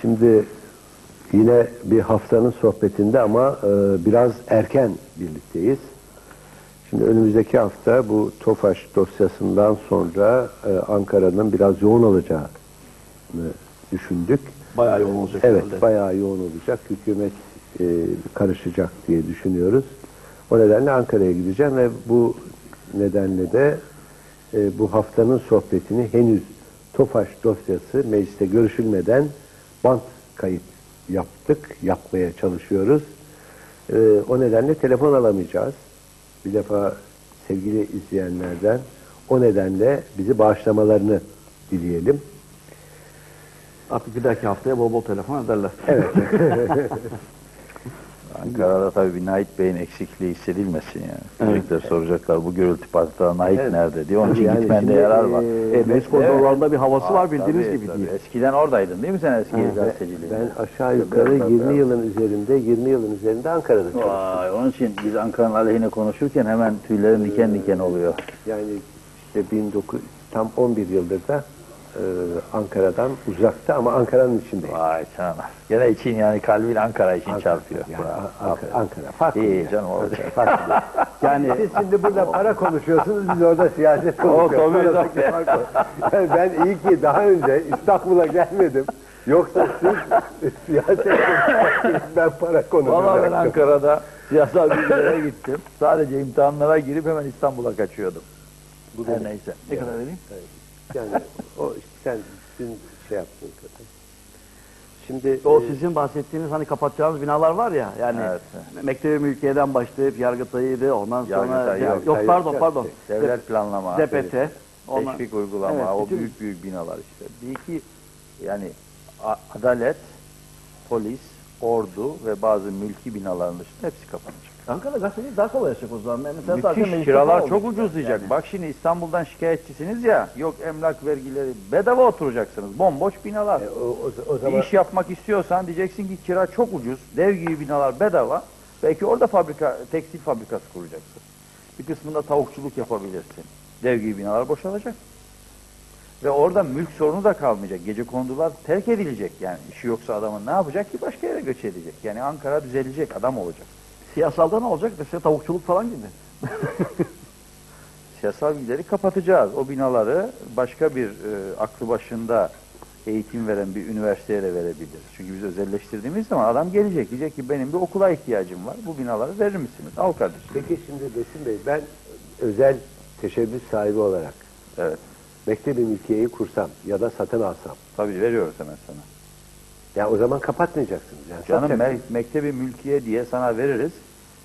Şimdi yine bir haftanın sohbetinde ama e, biraz erken birlikteyiz. Şimdi önümüzdeki hafta bu TOFAŞ dosyasından sonra e, Ankara'nın biraz yoğun olacağını düşündük. Bayağı yoğun olacak Evet, herhalde. bayağı yoğun olacak. Hükümet e, karışacak diye düşünüyoruz. O nedenle Ankara'ya gideceğim ve bu nedenle de e, bu haftanın sohbetini henüz TOFAŞ dosyası mecliste görüşülmeden bant kayıt yaptık, yapmaya çalışıyoruz. E, o nedenle telefon alamayacağız. Bir defa sevgili izleyenlerden o nedenle bizi bağışlamalarını dileyelim. Artık bir dahaki haftaya bol bol telefon ederler. Evet. Ankara'da tabii bir Nait Bey'in eksikliği hissedilmesin yani. Çocuklar soracaklar bu gürültü patlağı Nait Evet. nerede diye. Onun için Yani gitmende şimdi, yarar var. e, E, meclis koridorlarında bir havası Aa, var bildiğiniz tabii, gibi tabii. değil. Eskiden oradaydın değil mi sen eski gazeteciliğinde? Ben aşağı yukarı 20 yılın üzerinde, 20 yılın üzerinde Ankara'da çalıştım. Vay, onun için biz Ankara'nın aleyhine konuşurken hemen tüylerin diken diken oluyor. Yani işte 19, tam 11 yıldır da e, Ankara'dan uzakta ama Ankara'nın içindeyim. Vay canına. Gene için yani kalbin Ankara için çarpıyor. Yani Ankara, Ankara farklı. İyi yani. canım olacak. Farklı. Yani Siz şimdi burada para konuşuyorsunuz, biz orada siyaset O konuşuyoruz. Aradaki tabii. o. Yani ben iyi ki daha önce İstanbul'a gelmedim. Yoksa siz siyaset ben para konuşuyorum. Valla ben Ankara'da siyasal bilgilere gittim. Sadece imtihanlara girip hemen İstanbul'a kaçıyordum. Bu da- Her neyse. ne kadar vereyim? Yani o işte sen dün şey yaptın. Şimdi O e, sizin bahsettiğiniz hani kapatacağınız binalar var ya yani Evet. Mektebi Mülkiye'den başlayıp Yargıtay'ıydı ondan sonra Yargıtay, yok, Yargıtay pardon yok, pardon Devlet planlama. DPT ondan- Teşvik uygulama, Evet, o bütün- büyük büyük binalar işte. Bir iki yani a- adalet, polis, ordu ve bazı mülki binaların dışında hepsi kapanacak. Ankara gazeteci daha kolay yaşayacak o zaman. Yani mesela zaten Müthiş mecliste kiralar falan çok olacak ucuzlayacak. yani. Bak şimdi İstanbul'dan şikayetçisiniz ya, yok emlak vergileri, bedava oturacaksınız. Bomboş binalar. e, o, o, o Bir zaman iş yapmak istiyorsan diyeceksin ki kira çok ucuz, dev gibi binalar bedava. Belki orada fabrika, tekstil fabrikası kuracaksın. Bir kısmında tavukçuluk yapabilirsin. Dev gibi binalar boşalacak. Ve orada mülk sorunu da kalmayacak. Gece kondular terk edilecek yani. işi yoksa adamın ne yapacak ki başka yere göç edecek. Yani Ankara düzelecek, adam olacak. Siyasalda ne olacak? Mesela tavukçuluk falan gibi. Siyasal bilgileri kapatacağız. O binaları başka bir e, aklı başında eğitim veren bir üniversiteye de verebiliriz. Çünkü biz özelleştirdiğimiz zaman adam gelecek. Diyecek ki benim bir okula ihtiyacım var. Bu binaları verir misiniz? Al kardeşim. peki şimdi Besim Bey ben özel teşebbüs sahibi olarak Evet. mektebi mülkiyeyi kursam ya da satın alsam Tabii veriyoruz hemen sana. Ya o zaman kapatmayacaksınız. Yani Canım me- mektebi mülkiye diye sana veririz.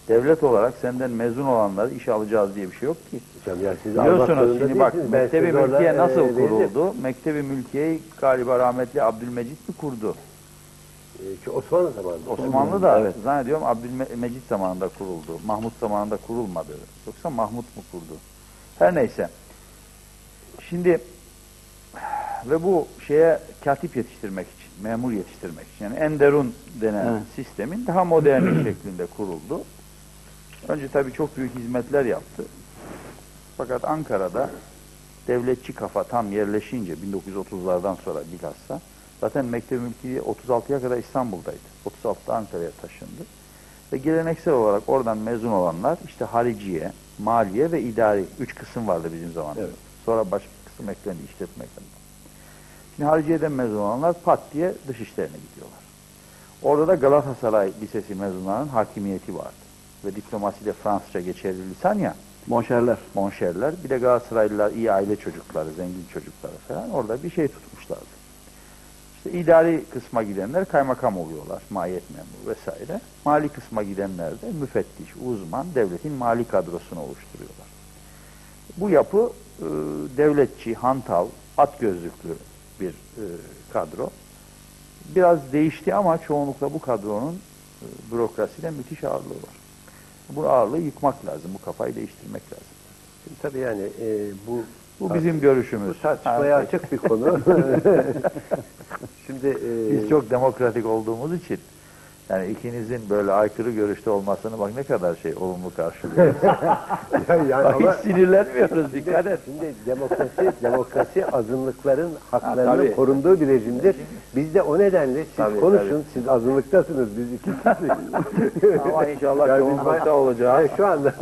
Devlet olarak senden mezun olanları işe alacağız diye bir şey yok ki. Hocam ya siz Biliyorsunuz şimdi bak. Ben Mektebi orada, Mülkiye nasıl e, kuruldu? Mektebi Mülkiye'yi galiba rahmetli Abdülmecit mi kurdu? E, ki Osmanlı zamanında. Osmanlı da Evet. zannediyorum Abdülmecit zamanında kuruldu. Mahmut zamanında kurulmadı. Yoksa Mahmut mu kurdu? Her neyse. Şimdi ve bu şeye katip yetiştirmek memur yetiştirmek için yani Enderun denen Evet. sistemin daha modern bir şeklinde kuruldu. Önce tabii çok büyük hizmetler yaptı. Fakat Ankara'da devletçi kafa tam yerleşince 1930'lardan sonra bilhassa zaten Mektebi Mülkiye 36'ya kadar İstanbul'daydı. 36'da Ankara'ya taşındı. Ve geleneksel olarak oradan mezun olanlar işte hariciye, maliye ve idari üç kısım vardı bizim zamanımızda. Evet. Sonra başka kısım eklendi işletme eklendi. Şimdi hariciyeden mezun olanlar pat diye dış işlerine gidiyorlar. Orada da Galatasaray Lisesi mezunlarının hakimiyeti vardı. Ve diplomaside Fransızca geçerli lisan ya, Monşerler. monşerler. Bir de Galatasaraylılar iyi aile çocukları, zengin çocukları falan. Orada bir şey tutmuşlardı. İşte idari kısma gidenler kaymakam oluyorlar, mahiyet memuru vesaire. Mali kısma gidenler de müfettiş, uzman, devletin mali kadrosunu oluşturuyorlar. Bu yapı e, devletçi, hantal, at gözlüklü bir e, kadro. Biraz değişti ama çoğunlukla bu kadronun e, bürokraside müthiş ağırlığı var. Bu ağırlığı yıkmak lazım, bu kafayı değiştirmek lazım. Şimdi Tabii yani e, bu Bu bizim görüşümüz. tartışmaya Ha, açık bir konu. Şimdi e, Biz çok demokratik olduğumuz için Yani ikinizin böyle aykırı görüşte olmasını bak ne kadar şey olumlu karşılıyoruz. yani, yani bak ama hiç sinirlenmiyoruz dikkat et. Şimdi demokrasi, demokrasi azınlıkların haklarının tabii. korunduğu bir rejimdir. Biz de o nedenle siz Tabii, konuşun, tabii. siz azınlıktasınız, biz iki kişiyiz. Ama inşallah Yani çoğunlukta olacağız. Yani şu anda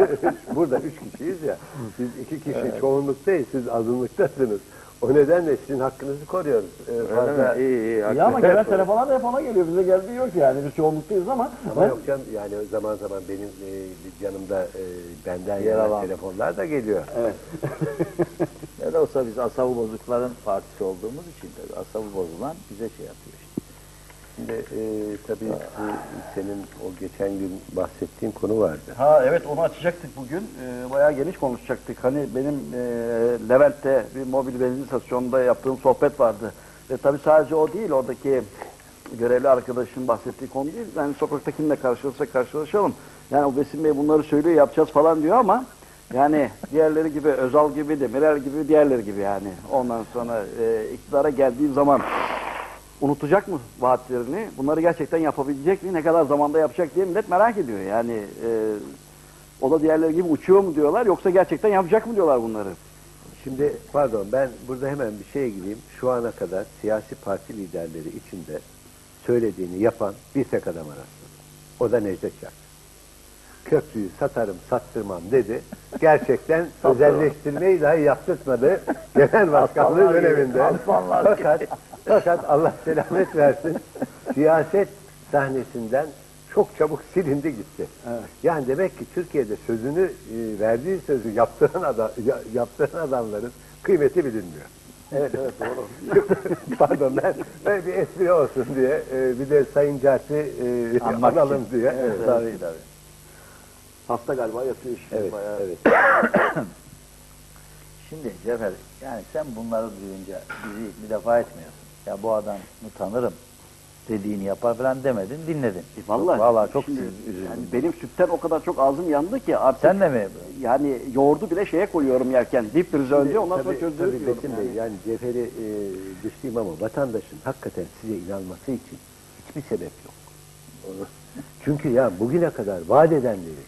burada üç kişiyiz ya, biz iki kişi çoğunluktayız, siz azınlıktasınız. O nedenle sizin hakkınızı koruyoruz. Ee, fazla-? İyi iyi. Ya ama hakikaten. gelen telefonlar da hep ona geliyor. Bize geldiği yok yani. Biz çoğunluktayız ama. Ama ben- yok canım yani zaman zaman benim e, yanımda e, benden Yer alan. telefonlar da geliyor. Evet. Ne de olsa biz asabı bozukların partisi olduğumuz için tabii asabı bozulan bize şey yapıyor. Şimdi e, tabii bu senin o geçen gün bahsettiğin konu vardı. Ha evet onu açacaktık bugün. Ee, bayağı geniş konuşacaktık. Hani benim e, Levent'te bir mobil benzin istasyonunda yaptığım sohbet vardı. Ve tabii sadece o değil oradaki görevli arkadaşın bahsettiği konu değil. Yani sokakta kimle karşılaşırsak karşılaşalım. Yani o Besim Bey bunları söylüyor yapacağız falan diyor ama yani diğerleri gibi Özal gibi Demirel gibi diğerleri gibi yani. Ondan sonra e, iktidara geldiği zaman unutacak mı vaatlerini? Bunları gerçekten yapabilecek mi? Ne kadar zamanda yapacak diye millet merak ediyor. Yani e, o da diğerleri gibi uçuyor mu diyorlar yoksa gerçekten yapacak mı diyorlar bunları? Şimdi pardon ben burada hemen bir şeye gireyim. Şu ana kadar siyasi parti liderleri içinde söylediğini yapan bir tek adam arasında. O da Necdet Yar. Köprüyü satarım sattırmam dedi. Gerçekten özelleştirmeyi dahi yaptırtmadı. Genel başkanlığı döneminde. Fakat, fakat Allah selamet versin. Siyaset sahnesinden çok çabuk silindi gitti. Yani demek ki Türkiye'de sözünü e, verdiği sözü yaptıran adam ya- yaptıran adamların kıymeti bilinmiyor. Evet evet doğru. Pardon ben, ben bir espri olsun diye e, bir de Sayın Cart'i e, Anmak analım için. diye. Evet, tabii tabii. Hasta galiba yatıyor işte. Evet, bayağı. evet. Şimdi Cefer yani sen bunları duyunca bizi bir defa etmiyorsun. Ya bu adamı tanırım dediğini yapar falan demedin dinledin. E, vallahi, Vallahi çok şimdi, üzüldüm. yani benim sütten o kadar çok ağzım yandı ki artık Sen de mi? yani yoğurdu bile şeye koyuyorum yerken. Dip prize önce ondan sonra Tabii, çözdürüp tabii yiyorum. Besim Bey yani Cefer'i e, dışlayayım ama vatandaşın hakikaten size inanması için hiçbir sebep yok. Çünkü ya bugüne kadar vaat edenleri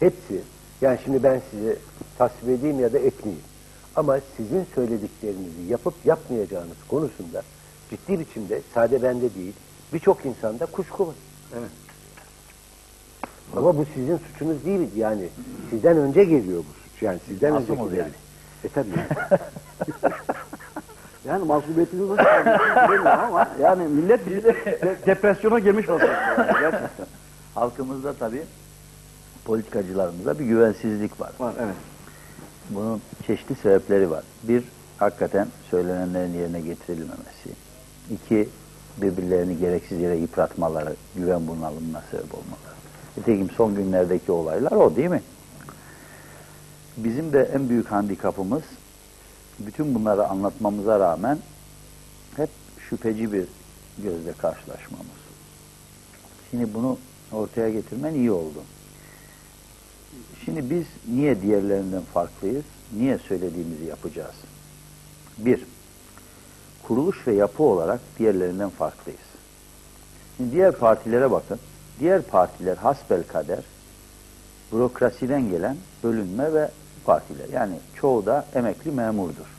hepsi yani şimdi ben size tasvip edeyim ya da etmeyeyim. Ama sizin söylediklerinizi yapıp yapmayacağınız konusunda ciddi biçimde sade bende değil birçok insanda kuşku var. Evet. Ama bu sizin suçunuz değil yani sizden önce geliyor bu suç yani sizden Masumuz öncekileri. yani. E tabii. Yani masumiyetiniz nasıl bilmiyorum ama yani millet bizi de depresyona girmiş vaziyette yani, gerçekten. Halkımızda tabii politikacılarımızda bir güvensizlik var. Var evet. Bunun çeşitli sebepleri var. Bir, hakikaten söylenenlerin yerine getirilmemesi. İki, birbirlerini gereksiz yere yıpratmaları, güven bunalımına sebep olmaları. Nitekim son günlerdeki olaylar o değil mi? Bizim de en büyük handikapımız, bütün bunları anlatmamıza rağmen hep şüpheci bir gözle karşılaşmamız. Şimdi bunu ortaya getirmen iyi oldu. Şimdi biz niye diğerlerinden farklıyız? Niye söylediğimizi yapacağız? Bir, kuruluş ve yapı olarak diğerlerinden farklıyız. Şimdi diğer partilere bakın. Diğer partiler hasbel kader bürokrasiden gelen bölünme ve partiler. Yani çoğu da emekli memurdur.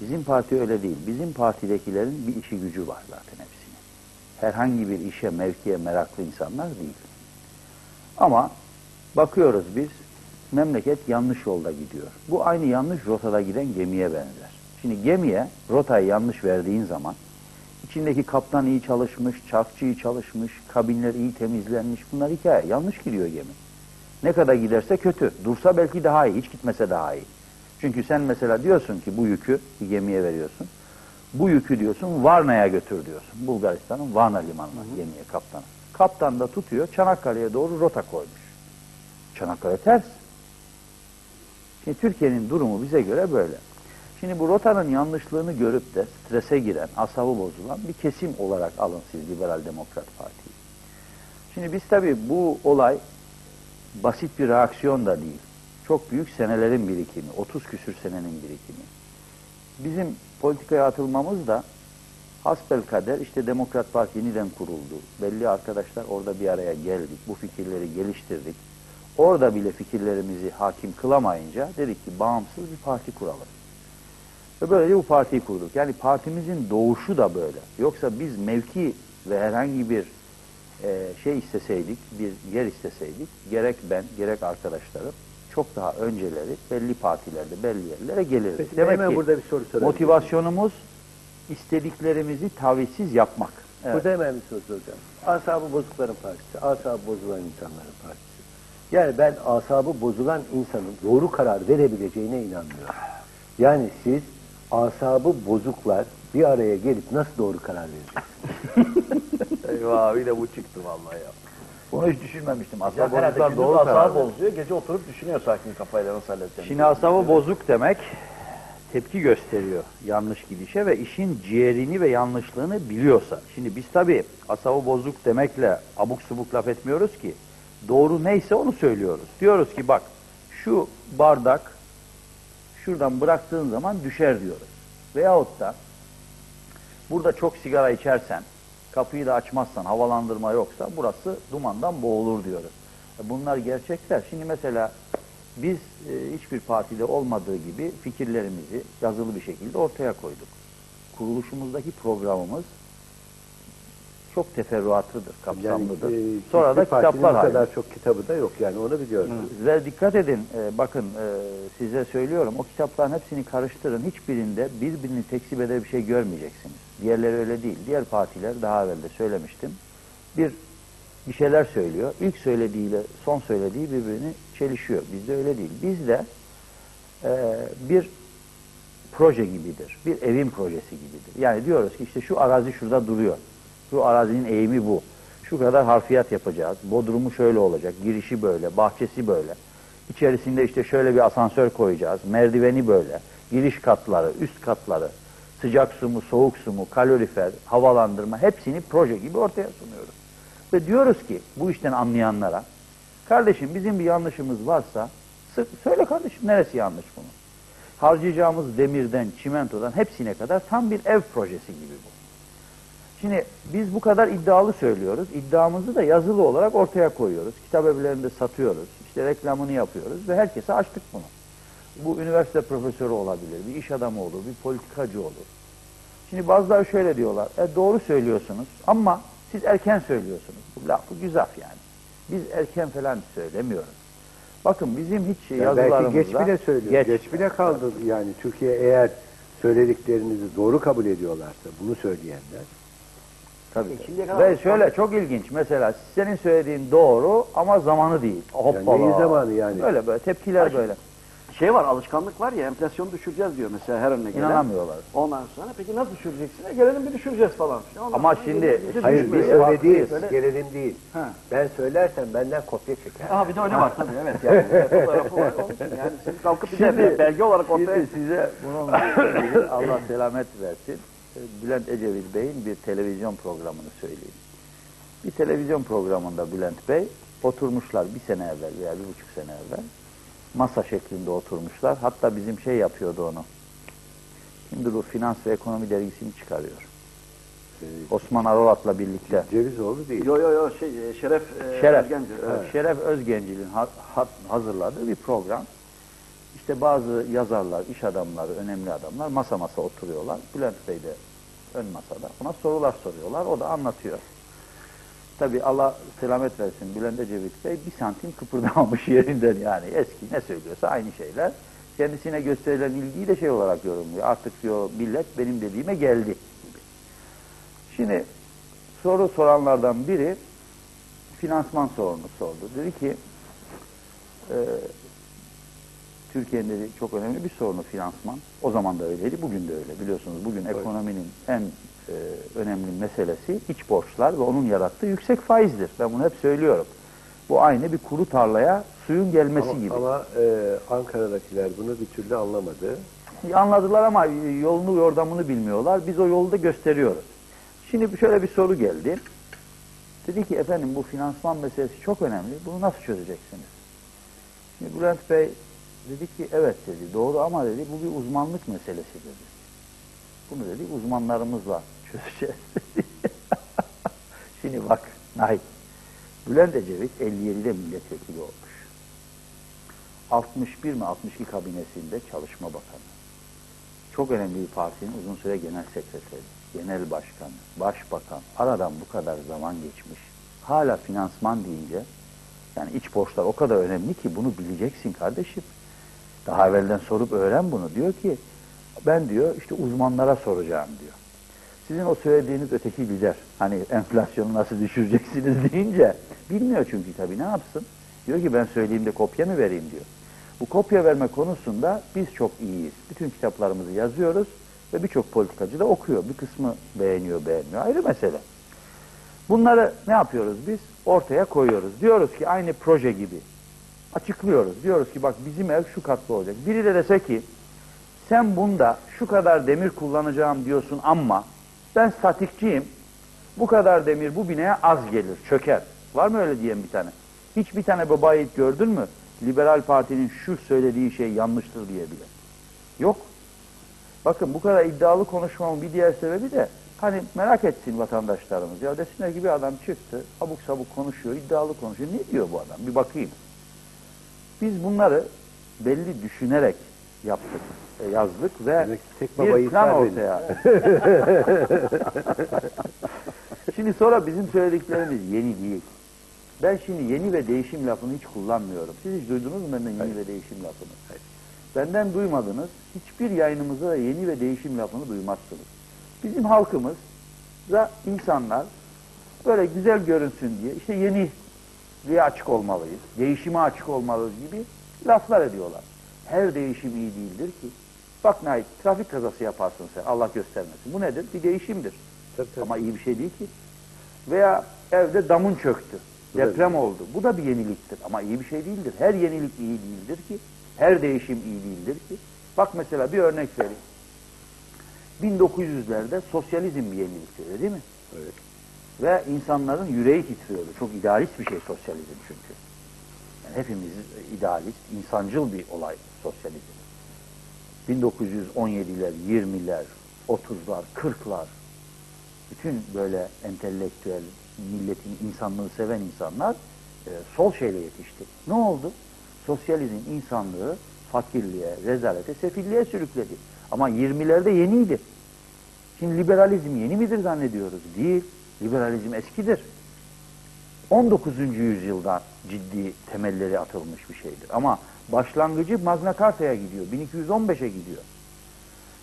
Bizim parti öyle değil. Bizim partidekilerin bir işi gücü var zaten hepsinin. Herhangi bir işe, mevkiye meraklı insanlar değil. Ama bakıyoruz biz memleket yanlış yolda gidiyor. Bu aynı yanlış rotada giden gemiye benzer. Şimdi gemiye rotayı yanlış verdiğin zaman içindeki kaptan iyi çalışmış, çarkçı iyi çalışmış, kabinler iyi temizlenmiş. Bunlar hikaye. Yanlış gidiyor gemi. Ne kadar giderse kötü. Dursa belki daha iyi, hiç gitmese daha iyi. Çünkü sen mesela diyorsun ki bu yükü bir gemiye veriyorsun. Bu yükü diyorsun Varna'ya götür diyorsun. Bulgaristan'ın Varna limanına gemiye kaptanı. Kaptan da tutuyor Çanakkale'ye doğru rota koymuş. Çanakkale ters. Şimdi Türkiye'nin durumu bize göre böyle. Şimdi bu rotanın yanlışlığını görüp de strese giren, asabı bozulan bir kesim olarak alın siz Liberal Demokrat Parti'yi. Şimdi biz tabii bu olay basit bir reaksiyon da değil. Çok büyük senelerin birikimi, 30 küsür senenin birikimi. Bizim politikaya atılmamız da Hasbel kader işte Demokrat Parti yeniden kuruldu. Belli arkadaşlar orada bir araya geldik. Bu fikirleri geliştirdik. Orada bile fikirlerimizi hakim kılamayınca dedik ki bağımsız bir parti kuralım. Ve böylece bu partiyi kurduk. Yani partimizin doğuşu da böyle. Yoksa biz mevki ve herhangi bir e, şey isteseydik, bir yer isteseydik, gerek ben, gerek arkadaşlarım çok daha önceleri belli partilerde, belli yerlere gelirdik. Peki, Demek ki burada bir soru motivasyonumuz istediklerimizi tavizsiz yapmak. Evet. Burada hemen bir soru soracağım. Asabı bozukların partisi, asabı bozulan insanların partisi. Yani ben asabı bozulan insanın doğru karar verebileceğine inanmıyorum. Yani siz asabı bozuklar bir araya gelip nasıl doğru karar vereceksiniz? Eyvah bir de bu çıktı vallahi ya. Bunu hiç düşünmemiştim. Ya Asabı herhalde bozuklar gündüz doğru karar asabı verir. bozuyor, gece oturup düşünüyor sakin kafayla nasıl halledeceğim. Şimdi asabı bozuk demek tepki gösteriyor yanlış gidişe ve işin ciğerini ve yanlışlığını biliyorsa. Şimdi biz tabii asabı bozuk demekle abuk subuk laf etmiyoruz ki. Doğru neyse onu söylüyoruz. Diyoruz ki bak şu bardak şuradan bıraktığın zaman düşer diyoruz. Veyahut da burada çok sigara içersen, kapıyı da açmazsan, havalandırma yoksa burası dumandan boğulur diyoruz. Bunlar gerçekler. Şimdi mesela biz e, hiçbir partide olmadığı gibi fikirlerimizi yazılı bir şekilde ortaya koyduk. Kuruluşumuzdaki programımız çok teferruatlıdır, kapsamlıdır. e, Sonra da kitaplar bu halinde. kadar çok kitabı da yok yani onu biliyorum. Ve dikkat edin, e, bakın e, size söylüyorum, o kitapların hepsini karıştırın. Hiçbirinde birbirini tekzip eder bir şey görmeyeceksiniz. Diğerleri öyle değil. Diğer partiler, daha evvel de söylemiştim, bir bir şeyler söylüyor. İlk söylediğiyle son söylediği birbirini çelişiyor. Bizde öyle değil. Bizde e, bir proje gibidir. Bir evin projesi gibidir. Yani diyoruz ki işte şu arazi şurada duruyor. Şu arazinin eğimi bu. Şu kadar harfiyat yapacağız. Bodrumu şöyle olacak. Girişi böyle. Bahçesi böyle. İçerisinde işte şöyle bir asansör koyacağız. Merdiveni böyle. Giriş katları, üst katları. Sıcak su mu, soğuk su mu, kalorifer, havalandırma hepsini proje gibi ortaya sunuyoruz. Ve diyoruz ki bu işten anlayanlara kardeşim bizim bir yanlışımız varsa söyle kardeşim neresi yanlış bunun? Harcayacağımız demirden, çimentodan hepsine kadar tam bir ev projesi gibi bu. Şimdi biz bu kadar iddialı söylüyoruz. İddiamızı da yazılı olarak ortaya koyuyoruz. Kitap evlerinde satıyoruz. İşte reklamını yapıyoruz ve herkese açtık bunu. Bu üniversite profesörü olabilir, bir iş adamı olur, bir politikacı olur. Şimdi bazıları şöyle diyorlar. E doğru söylüyorsunuz ama siz erken söylüyorsunuz. Bu lafı güzel yani. Biz erken falan söylemiyoruz. Bakın bizim hiç Yani yazılarımızda... belki geç bile söylüyor. Geç. Geç, bile kaldı. Yani Türkiye eğer söylediklerinizi doğru kabul ediyorlarsa bunu söyleyenler Tabii. E, şimdiye kadar- Ve şöyle çok ilginç. Mesela senin söylediğin doğru ama zamanı değil. Hoppala. neyin zamanı yani? Böyle böyle tepkiler Ay, böyle. Şey var, alışkanlık var ya, enflasyonu düşüreceğiz diyor mesela her önüne gelen. İnanamıyorlar. Ondan sonra peki nasıl düşüreceksin? E, gelelim bir düşüreceğiz falan. Ondan Ama şimdi- Hayır biz öyle Haklıyız. değil. Öyle- Gelelim değil. Ha. Ben söylersem benden kopya çeker. Aha bir de öyle var tabii evet. Yani, evet, tarafı var. Yani siz kalkıp bir de Şimdi- belge olarak ortaya... Şimdi size ilgili Allah selamet versin. Bülent Ecevit Bey'in bir televizyon programını söyleyeyim. Bir televizyon programında Bülent Bey oturmuşlar bir sene evvel veya bir buçuk sene evvel. Masa şeklinde oturmuşlar. Hatta bizim şey yapıyordu onu. Şimdi bu Finans ve Ekonomi dergisini çıkarıyor. Ee, Osman Aralat'la birlikte. Cevizoğlu değil. Yo yo yo şey e, Şeref e, Şeref, Ergenci, evet. Şeref Özgencil'in ha- ha- hazırladığı bir program. İşte bazı yazarlar, iş adamları, önemli adamlar masa masa oturuyorlar. Bülent Bey de ön masada. Ona sorular soruyorlar. O da anlatıyor. Tabi Allah selamet versin Bülent Ecevit Bey bir santim kıpırdamamış yerinden yani. Eski ne söylüyorsa aynı şeyler. Kendisine gösterilen ilgiyi de şey olarak yorumluyor. Artık diyor millet benim dediğime geldi. Şimdi soru soranlardan biri finansman sorunu sordu. Dedi ki e, Türkiye'nin dedi çok önemli bir sorunu finansman. O zaman da öyleydi, bugün de öyle. Biliyorsunuz bugün ekonominin en e, önemli meselesi iç borçlar ve onun yarattığı yüksek faizdir. Ben bunu hep söylüyorum. Bu aynı bir kuru tarlaya suyun gelmesi Ama, gibi. ama e, Ankara'dakiler bunu bir türlü anlamadı. Anladılar ama yolunu yordamını bilmiyorlar. Biz o yolu da gösteriyoruz. Şimdi şöyle bir soru geldi. Dedi ki efendim bu finansman meselesi çok önemli. Bunu nasıl çözeceksiniz? Şimdi Bülent Bey dedi ki evet dedi doğru ama dedi bu bir uzmanlık meselesi dedi. Bunu dedi uzmanlarımızla çözeceğiz. Şimdi bak Nahit. Bülent Ecevit 57'de milletvekili olmuş. 61 mi 62 kabinesinde Çalışma Bakanı. Çok önemli bir partinin uzun süre genel sekreteri, genel başkanı, başbakan. Aradan bu kadar zaman geçmiş. Hala finansman deyince yani iç borçlar o kadar önemli ki bunu bileceksin kardeşim. Daha evvelden sorup öğren bunu. Diyor ki ben diyor işte uzmanlara soracağım diyor. Sizin o söylediğiniz öteki lider hani enflasyonu nasıl düşüreceksiniz deyince bilmiyor çünkü tabii ne yapsın? Diyor ki ben söyleyeyim de kopya mı vereyim diyor. Bu kopya verme konusunda biz çok iyiyiz. Bütün kitaplarımızı yazıyoruz ve birçok politikacı da okuyor. Bir kısmı beğeniyor beğenmiyor ayrı mesele. Bunları ne yapıyoruz biz? Ortaya koyuyoruz. Diyoruz ki aynı proje gibi. Açıklıyoruz. Diyoruz ki bak bizim ev şu katlı olacak. Biri de dese ki sen bunda şu kadar demir kullanacağım diyorsun ama ben statikçiyim. Bu kadar demir bu bineye az gelir, çöker. Var mı öyle diyen bir tane? Hiç bir tane baba yiğit gördün mü? Liberal Parti'nin şu söylediği şey yanlıştır diye bile. Yok. Bakın bu kadar iddialı konuşmamın bir diğer sebebi de hani merak etsin vatandaşlarımız. Ya desinler gibi adam çıktı, abuk sabuk konuşuyor, iddialı konuşuyor. Ne diyor bu adam? Bir bakayım. Biz bunları belli düşünerek yaptık, e, yazdık ve Demek tek bir plan ortaya. şimdi sonra bizim söylediklerimiz yeni değil. Ben şimdi yeni ve değişim lafını hiç kullanmıyorum. Siz hiç duydunuz mu benden yeni ve değişim lafını? Benden duymadınız. Hiçbir yayınımızda da yeni ve değişim lafını duymazsınız. Bizim halkımız da insanlar böyle güzel görünsün diye işte yeni diye açık olmalıyız, değişime açık olmalıyız gibi laflar ediyorlar. Her değişim iyi değildir ki. Bak Nait, trafik kazası yaparsın sen, Allah göstermesin. Bu nedir? Bir değişimdir. Tabii, tabii. Ama iyi bir şey değil ki. Veya evde damın çöktü, Bu da deprem oldu. Bu da bir yeniliktir ama iyi bir şey değildir. Her yenilik iyi değildir ki. Her değişim iyi değildir ki. Bak mesela bir örnek vereyim. 1900'lerde sosyalizm bir yenilikti değil mi? Evet. Ve insanların yüreği titriyordu. Çok idealist bir şey sosyalizm çünkü. Yani hepimiz idealist, insancıl bir olay sosyalizm. 1917'ler, 20'ler, 30'lar, 40'lar bütün böyle entelektüel, milletin insanlığı seven insanlar e, sol şeyle yetişti. Ne oldu? Sosyalizm insanlığı fakirliğe, rezalete, sefilliğe sürükledi. Ama 20'lerde yeniydi. Şimdi liberalizm yeni midir zannediyoruz? Değil. Liberalizm eskidir. 19. yüzyılda ciddi temelleri atılmış bir şeydir. Ama başlangıcı Magna Carta'ya gidiyor. 1215'e gidiyor.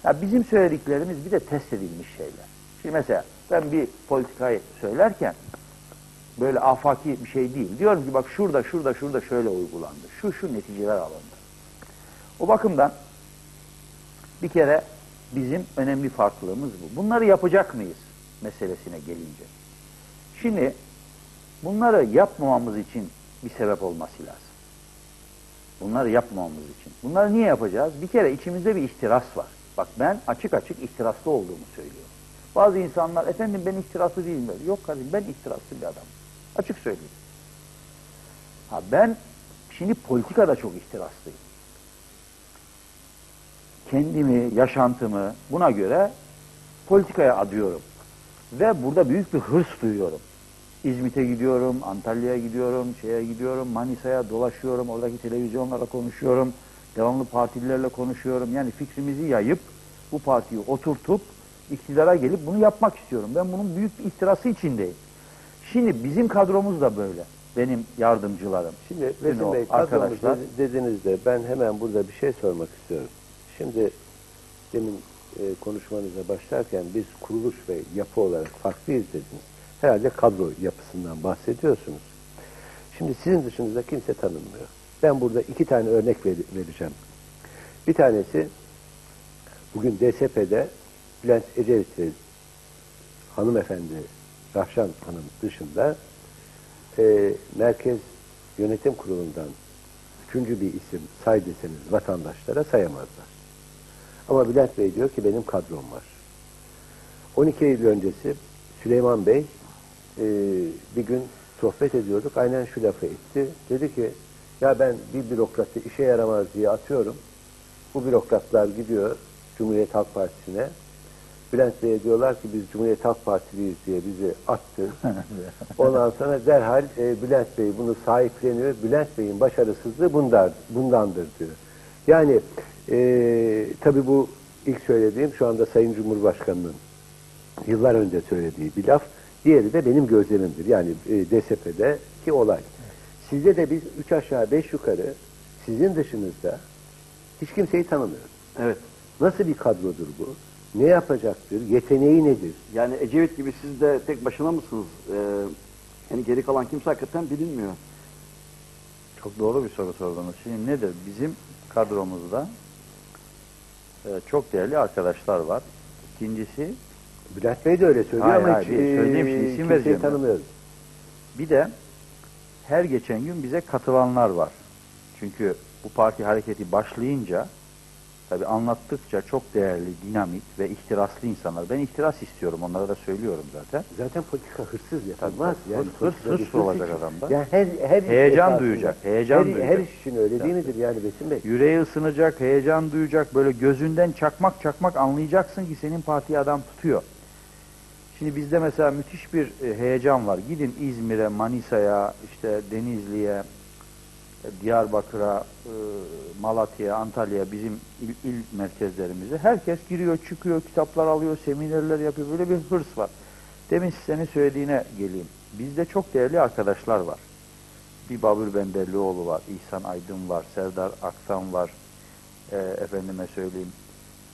Ya bizim söylediklerimiz bir de test edilmiş şeyler. Şimdi mesela ben bir politikayı söylerken böyle afaki bir şey değil. Diyorum ki bak şurada, şurada, şurada şöyle uygulandı. Şu, şu neticeler alındı. O bakımdan bir kere bizim önemli farklılığımız bu. Bunları yapacak mıyız meselesine gelince. Şimdi bunları yapmamamız için bir sebep olması lazım. Bunları yapmamamız için. Bunları niye yapacağız? Bir kere içimizde bir ihtiras var. Bak ben açık açık ihtiraslı olduğumu söylüyorum. Bazı insanlar efendim ben ihtiraslı değilim. der. Yok kardeşim ben ihtiraslı bir adam. Açık söyleyeyim. Ha ben şimdi politikada çok ihtiraslıyım. Kendimi, yaşantımı buna göre politikaya adıyorum. Ve burada büyük bir hırs duyuyorum. İzmit'e gidiyorum, Antalya'ya gidiyorum, şeye gidiyorum, Manisa'ya dolaşıyorum, oradaki televizyonlara konuşuyorum, devamlı partililerle konuşuyorum. Yani fikrimizi yayıp bu partiyi oturtup iktidara gelip bunu yapmak istiyorum. Ben bunun büyük bir ihtirası içindeyim. Şimdi bizim kadromuz da böyle. Benim yardımcılarım. Şimdi Resim Bey arkadaşlar. dediğinizde ben hemen burada bir şey sormak istiyorum. Şimdi demin e, konuşmanıza başlarken biz kuruluş ve yapı olarak farklıyız dediniz. Herhalde kadro yapısından bahsediyorsunuz. Şimdi sizin dışınızda kimse tanınmıyor. Ben burada iki tane örnek ver- vereceğim. Bir tanesi bugün DSP'de Bülent Ecevit ve hanımefendi Rahşan Hanım dışında e, Merkez Yönetim Kurulu'ndan üçüncü bir isim say deseniz vatandaşlara sayamazlar. Ama Bülent Bey diyor ki benim kadrom var. 12 Eylül öncesi Süleyman Bey e, bir gün sohbet ediyorduk. Aynen şu lafı etti. Dedi ki ya ben bir bürokratı işe yaramaz diye atıyorum. Bu bürokratlar gidiyor Cumhuriyet Halk Partisi'ne Bülent Bey'e diyorlar ki biz Cumhuriyet Halk Partiliyiz diye bizi attı. Ondan sonra derhal e, Bülent Bey bunu sahipleniyor. Bülent Bey'in başarısızlığı bundan, bundandır diyor. Yani e, tabii bu ilk söylediğim şu anda Sayın Cumhurbaşkanı'nın yıllar önce söylediği bir laf. Diğeri de benim gözlemimdir. Yani e, DSP'deki olay. Sizde de biz üç aşağı beş yukarı sizin dışınızda hiç kimseyi tanımıyoruz. Evet. Nasıl bir kadrodur bu? Ne yapacaktır? Yeteneği nedir? Yani Ecevit gibi siz de tek başına mısınız? Ee, yani geri kalan kimse hakikaten bilinmiyor. Çok doğru bir soru sordunuz. Şimdi nedir? Bizim kadromuzda e, çok değerli arkadaşlar var. İkincisi Bülent Bey de öyle söylüyor Hayır, ama hayır, hiç bir söyleyeyim e, şimdi, isim vereceğim tanımıyoruz. bir de her geçen gün bize katılanlar var. Çünkü bu parti hareketi başlayınca tabi anlattıkça çok değerli, dinamik ve ihtiraslı insanlar. Ben ihtiras istiyorum onlara da söylüyorum zaten. Zaten politika hırsız yapılmaz. Tabii, Yani hırs- hırs bir hırs olacak için. adamda. Yani her, her Heyecan duyacak, heyecan her, duyacak. Her iş için öyle değil midir yani Besim Bey? Yüreği ısınacak, heyecan duyacak, böyle gözünden çakmak çakmak anlayacaksın ki senin partiye adam tutuyor. Şimdi bizde mesela müthiş bir e, heyecan var. Gidin İzmir'e, Manisa'ya, işte Denizli'ye, Diyarbakır'a, e, Malatya'ya, Antalya'ya bizim il, il merkezlerimize. Herkes giriyor, çıkıyor, kitaplar alıyor, seminerler yapıyor. Böyle bir hırs var. Demin senin söylediğine geleyim. Bizde çok değerli arkadaşlar var. Bir Babür Benderlioğlu var, İhsan Aydın var, Serdar Aksan var, e, efendime söyleyeyim.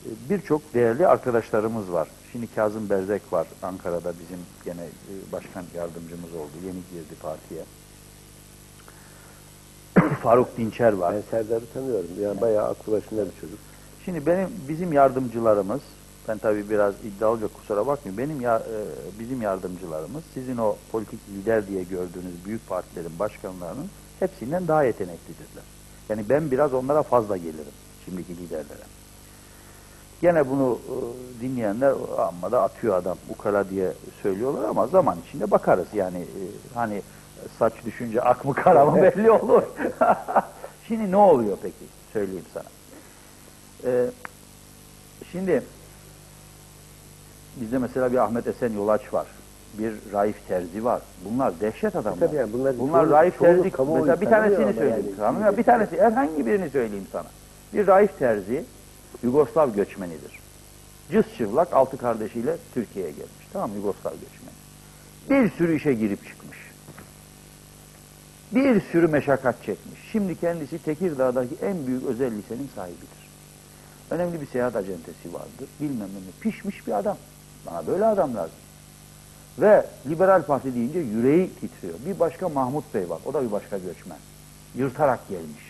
E, Birçok değerli arkadaşlarımız var. Şimdi Kazım Berzek var Ankara'da bizim gene e, başkan yardımcımız oldu. Yeni girdi partiye. Faruk Dinçer var. Ben Serdar'ı tanıyorum. Yani bayağı aklı başında bir çocuk. Şimdi benim bizim yardımcılarımız, ben tabii biraz iddialıca kusura bakmayın. Benim ya, e, bizim yardımcılarımız sizin o politik lider diye gördüğünüz büyük partilerin başkanlarının hepsinden daha yeteneklidirler. Yani ben biraz onlara fazla gelirim şimdiki liderlere. Gene bunu e, dinleyenler amma da atıyor adam ukala diye söylüyorlar ama zaman içinde bakarız. Yani e, hani saç düşünce ak mı kara mı belli olur. Şimdi ne oluyor peki? Söyleyeyim sana. Ee, şimdi bizde mesela bir Ahmet Esen Yolaç var. Bir Raif Terzi var. Bunlar dehşet adamlar. Tabii yani bunlar Bunlar çoğu- Raif Terzi. kamuoyu Mesela bir tanesini söyleyeyim. yani. Tanımıyor. Bir tanesi herhangi birini söyleyeyim sana. Bir Raif Terzi Yugoslav göçmenidir. Cız çıplak altı kardeşiyle Türkiye'ye gelmiş. Tamam? Yugoslav göçmeni. Bir sürü işe girip çıkmış. Bir sürü meşakkat çekmiş. Şimdi kendisi Tekirdağ'daki en büyük özel lisenin sahibidir. Önemli bir seyahat acentesi vardır. Bilmem ne. Pişmiş bir adam. Bana böyle adam lazım. Ve Liberal Parti deyince yüreği titriyor. Bir başka Mahmut Bey var. O da bir başka göçmen. Yırtarak gelmiş.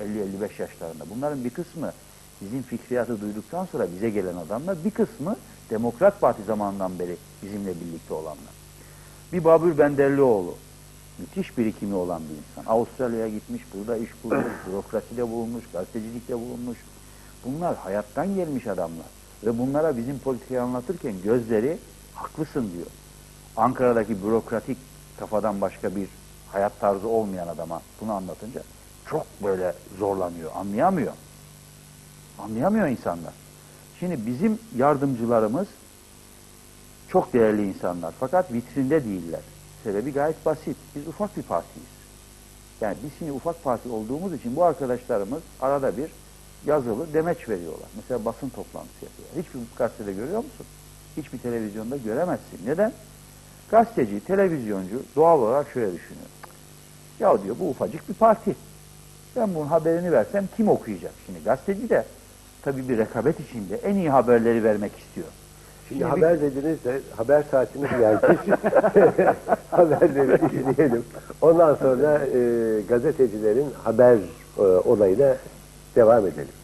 50-55 yaşlarında. Bunların bir kısmı bizim fikriyatı duyduktan sonra bize gelen adamlar. Bir kısmı Demokrat Parti zamanından beri bizimle birlikte olanlar. Bir Babür Benderlioğlu. Müthiş birikimi olan bir insan. Avustralya'ya gitmiş, burada iş kurmuş, bürokraside bulunmuş, gazetecilikte bulunmuş. Bunlar hayattan gelmiş adamlar. Ve bunlara bizim politikayı anlatırken gözleri haklısın diyor. Ankara'daki bürokratik kafadan başka bir hayat tarzı olmayan adama bunu anlatınca çok böyle zorlanıyor, anlayamıyor. Anlayamıyor insanlar. Şimdi bizim yardımcılarımız çok değerli insanlar fakat vitrinde değiller. Sebebi gayet basit. Biz ufak bir partiyiz. Yani biz şimdi ufak parti olduğumuz için bu arkadaşlarımız arada bir yazılı demeç veriyorlar. Mesela basın toplantısı yapıyorlar. Hiçbir gazetede görüyor musun? Hiçbir televizyonda göremezsin. Neden? Gazeteci, televizyoncu doğal olarak şöyle düşünüyor. Ya diyor bu ufacık bir parti. Ben bunun haberini versem kim okuyacak? Şimdi gazeteci de tabii bir rekabet içinde en iyi haberleri vermek istiyor. Şimdi Şimdi haber dediniz de haber saatimiz gelmiş. Haberleri izleyelim. Ondan sonra e, gazetecilerin haber e, olayına devam edelim.